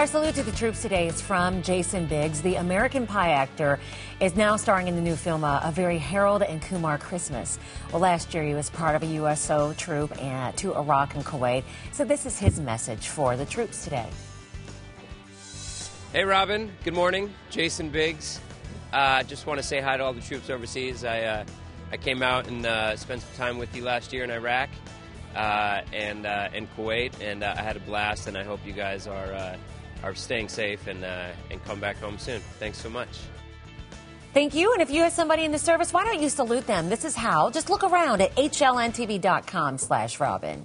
Our salute to the troops today is from Jason Biggs. The American Pie actor is now starring in the new film uh, A Very Harold and Kumar Christmas. Well, last year he was part of a USO troop and, to Iraq and Kuwait. So this is his message for the troops today. Hey, Robin. Good morning. Jason Biggs. Uh, just want to say hi to all the troops overseas. I, uh, I came out and uh, spent some time with you last year in Iraq uh, and uh, in Kuwait, and uh, I had a blast. And I hope you guys are are staying safe and, uh, and come back home soon. Thanks so much. Thank you. And if you have somebody in the service, why don't you salute them? This is how. Just look around at hlntv.com slash Robin.